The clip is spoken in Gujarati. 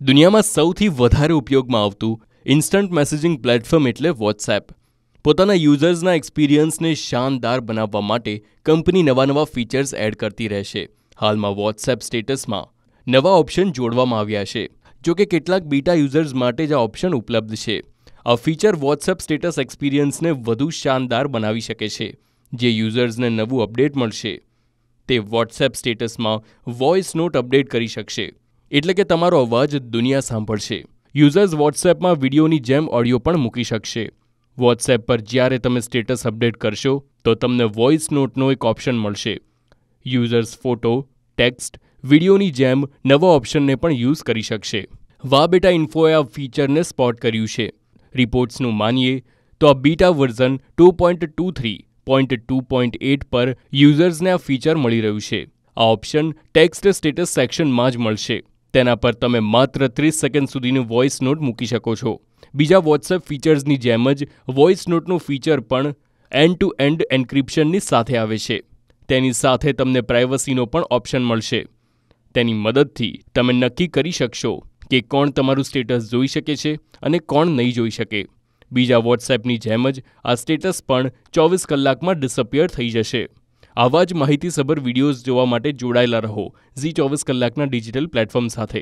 દુનિયામાં સૌથી વધારે ઉપયોગમાં આવતું ઇન્સ્ટન્ટ મેસેજિંગ પ્લેટફોર્મ એટલે વોટ્સએપ પોતાના યુઝર્સના એક્સપિરિયન્સને શાનદાર બનાવવા માટે કંપની નવા નવા ફીચર્સ એડ કરતી રહેશે. હાલમાં વોટ્સએપ સ્ટેટસમાં નવા ઓપ્શન જોડવામાં આવ્યા છે. જો કે કેટલાક બીટા યુઝર્સ માટે જ આ ઓપ્શન ઉપલબ્ધ છે. આ ફીચર વોટ્સએપ સ્ટેટસ એક્સપિરિયન્સને વધુ શાનદાર બનાવી શકે છે, જે યુઝર્સને નવું અપડેટ મળશે. તે વોટ્સએપ સ્ટેટસમાં વોઇસ નોટ અપડેટ કરી શકશે. એટલે કે તમારો અવાજ દુનિયા સાંભળશે. યુઝર્સ વોટ્સએપમાં વિડીયોની જેમ ઓડિયો પણ મૂકી શકશે. વોટ્સએપ પર જ્યારે તમે સ્ટેટસ અપડેટ કરશો, તો તમને વોઇસ નોટનો એક ઓપ્શન મળશે. યુઝર્સ ફોટો ટેક્સ્ટ વિડીયોની જેમ નવા ઓપ્શનને પણ યુઝ કરી શકશે. વા બેટા ઇન્ફોએ આ ફીચરને સ્પોટ કર્યું છે. રિપોર્ટ્સનું માનીએ, તો આ beta version two point two three point two point eight પર યુઝર્સને આ ફીચર મળી રહ્યું છે. આ ઓપ્શન ટેક્સ્ટ સ્ટેટસ સેક્શનમાં જ મળશે. તેના પર તમે માત્ર ત્રીસ સેકન્ડ સુધીનું વોઇસ નોટ મૂકી શકો છો. બીજા વોટ્સએપ ફીચર્સની જેમ જ વોઇસ નોટનું ફીચર પણ એન્ડ ટુ એન્ડ એન્ક્રિપ્શનની સાથે આવે છે. તેની સાથે તમને પ્રાઇવસીનો પણ ઓપ્શન મળશે. તેની મદદથી તમે નક્કી કરી શકશો કે કોણ તમારું સ્ટેટસ જોઈ શકે છે અને કોણ નહીં જોઈ શકે. બીજા વોટ્સએપની જેમ જ આ સ્ટેટસ પણ ચોવીસ કલાકમાં ડિસઅપિયર થઈ જશે. આવા જ માહિતીસભર વિડીયોઝ જોવા માટે જોડાયેલા રહો ઝી ચોવીસ કલાકના ડિજિટલ પ્લેટફોર્મ સાથે.